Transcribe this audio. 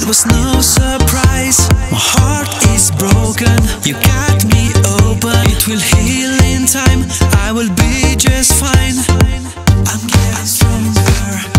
It was no surprise, my heart is broken. You got me open, it will heal in time. I will be just fine. I'm getting stronger.